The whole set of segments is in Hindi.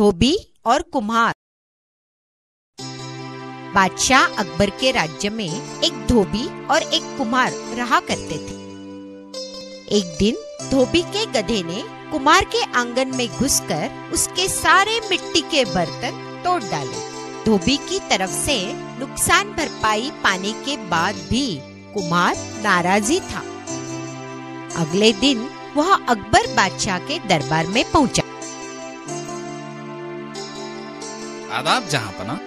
धोबी और कुम्हार। बादशाह अकबर के राज्य में एक धोबी और एक कुम्हार रहा करते थे। एक दिन धोबी के गधे ने कुमार के आँगन में घुसकर उसके सारे मिट्टी के बर्तन तोड़ डाले। धोबी की तरफ़ से नुकसान भरपाई पाने के बाद भी कुमार नाराजी था। अगले दिन वह अकबर बादशाह के दरबार में पहुँचा। आदाब जहांपना।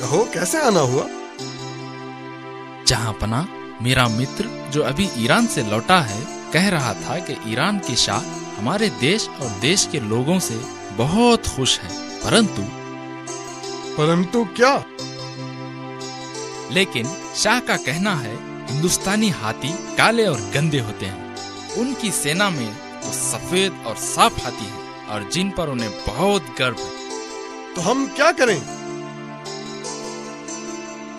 कहो कैसे आना हुआ? जहांपना मेरा मित्र जो अभी ईरान से लौटा है कह रहा था कि ईरान के शाह हमारे देश और देश के लोगों से बहुत खुश है। परंतु परंतु क्या? लेकिन शाह का कहना है हिंदुस्तानी हाथी काले और गंदे होते हैं। उनकी सेना में वो सफ़ेद और साफ़ हाथी है और जिन पर उन्हें बहुत गर्व है। तो हम क्या करें?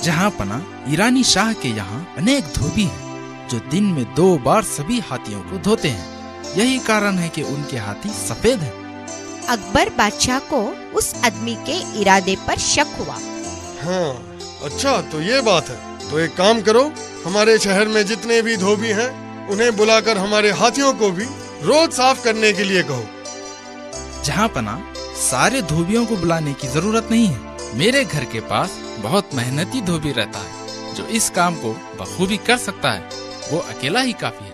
जहाँ पना ईरानी शाह के यहाँ अनेक धोबी हैं जो दिन में दो बार सभी हाथियों को धोते हैं। यही कारण है कि उनके हाथी सफ़ेद हैं। अकबर बादशाह को उस आदमी के इरादे पर शक हुआ। हाँ अच्छा तो ये बात है। तो एक काम करो हमारे शहर में जितने भी धोबी हैं उन्हें बुलाकर हमारे हाथियों को भी रोज साफ़ करने के लिए कहो। जहाँ पना सारे धोबियों को बुलाने की ज़रूरत नहीं है। मेरे घर के पास बहुत मेहनती धोबी रहता है जो इस काम को बखूबी कर सकता है। वो अकेला ही काफ़ी है।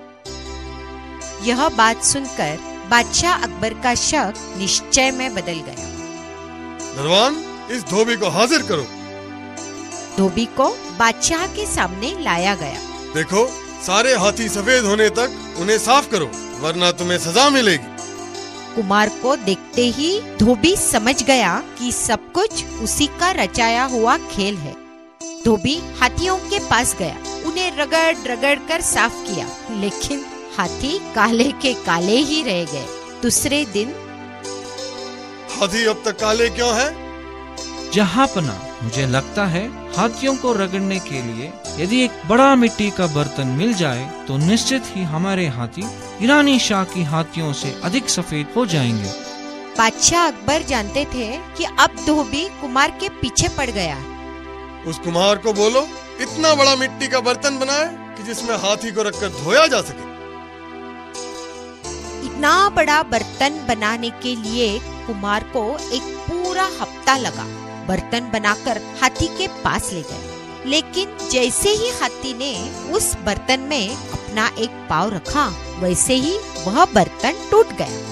यह बात सुनकर बादशाह अकबर का शक निश्चय में बदल गया। दरवान इस धोबी को हाजिर करो। धोबी को बादशाह के सामने लाया गया। देखो सारे हाथी सफ़ेद होने तक उन्हें साफ़ करो वरना तुम्हें सजा मिलेगी। कुमार को देखते ही धोबी समझ गया कि सब कुछ उसी का रचाया हुआ खेल है। धोबी हाथियों के पास गया। उन्हें रगड़ रगड़ कर साफ़ किया। लेकिन हाथी काले के काले ही रह गए। दूसरे दिन हाथी अब तक काले क्यों है? जहाँ पना मुझे लगता है हाथियों को रगड़ने के लिए यदि एक बड़ा मिट्टी का बर्तन मिल जाए तो निश्चित ही हमारे हाथी ईरानी शाह की हाथियों से अधिक सफ़ेद हो जाएँगे। बादशाह अकबर जानते थे कि अब धोबी कुमार के पीछे पड़ गया। उस कुमार को बोलो इतना बड़ा मिट्टी का बर्तन बनाए कि जिसमें हाथी को रखकर धोया जा सके। इतना बड़ा बर्तन बनाने के लिए कुमार को एक पूरा हफ़्ता लगा। बर्तन बनाकर हाथी के पास ले गए। लेकिन जैसे ही हाथी ने उस बर्तन में अपना एक पाव रखा वैसे ही वह बर्तन टूट गया।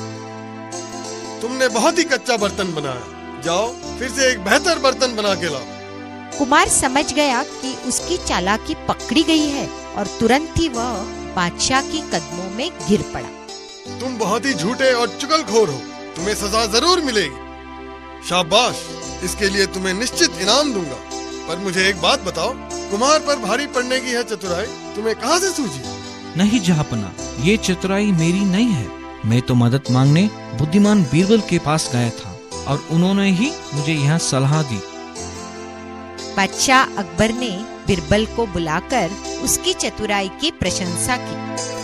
तुमने बहुत ही कच्चा बर्तन बनाया। जाओ फिर से एक बेहतर बर्तन बना के लाओ। कुमार समझ गया कि उसकी चालाकी पकड़ी गई है और तुरंत ही वह बादशाह के कदमों में गिर पड़ा। तुम बहुत ही झूठे और चुगलखोर हो। तुम्हें सजा ज़रूर मिलेगी। शाबाश! इसके लिए तुम्हें निश्चित इनाम दूँगा। पर मुझे एक बात बताओ। कुमार पर भारी पड़ने की है चतुराई। तुम्हें कहाँ से सूझी? नहीं जहापना ये चतुराई मेरी नहीं है। मैं तो मदद मांगने बुद्धिमान बीरबल के पास गया था और उन्होंने ही मुझे यहाँ सलाह दी। बादशाह अकबर ने बिरबल को बुलाकर उसकी चतुराई की प्रशंसा की।